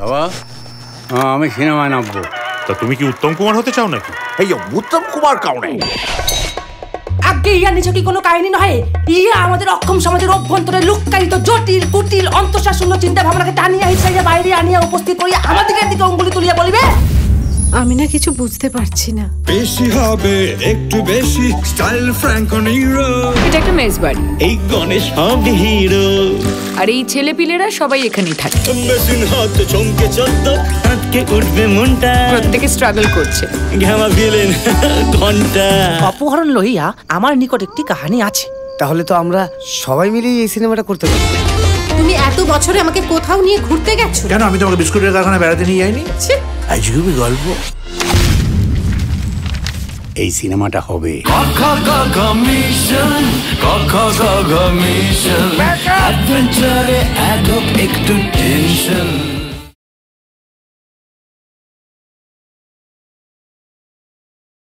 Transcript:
বাবা? আমি সিনেমায় নামবো। তা তুমি কি উত্তম কুমার হতে চাও নাকি? এই যে উত্তম কুমার কাউনে আগে ইয়া কি কোনো কাহিনী নয় ইয়া আমাদের অক্ষম সমাজের অভ্যন্তরে লুক্কায়িত জটিল কুটিল অন্তঃশাসন্য চিন্তা ভাবনাকে টানিয়া হিসাইয়া বাইরে আনিয়া উপস্থিত করিয়া আমাদের দিকে অঙ্গুলি তুলিয়া বলিবে? আমি না কিছু বুঝতে পারছি না। বেশি হবে একটু বেশি। স্টাইল ফ্র্যাঙ্কো নিরো এটা একটা মেস বাড়ি। এই গণেশ হবে হিরো। আর এই ছেলেপিলেরা সবাই এখানেই থাকে। প্রত্যেকে স্ট্রাগল করছে। ঘণ্টা। অপহরণ লইয়া আমার নিকট একটি কাহিনী আছে। তাহলে তো আমরা সবাই মিলে এই সিনেমাটা করতে পারি। তুমি এত বছরে আমাকে কোথাও নিয়ে ঘুরতে গেছো? কেন? আমি তোমাকে বিস্কুটের কারখানা বেড়াতে নিয়ে যাইনি। ছি, আজগুবি গল্প। এই সিনেমাটা হবে। মিশন মিশন অ্যাডভেঞ্চারে একটু টেনশন